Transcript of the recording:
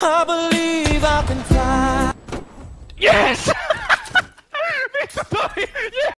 I believe I can fly. Yes!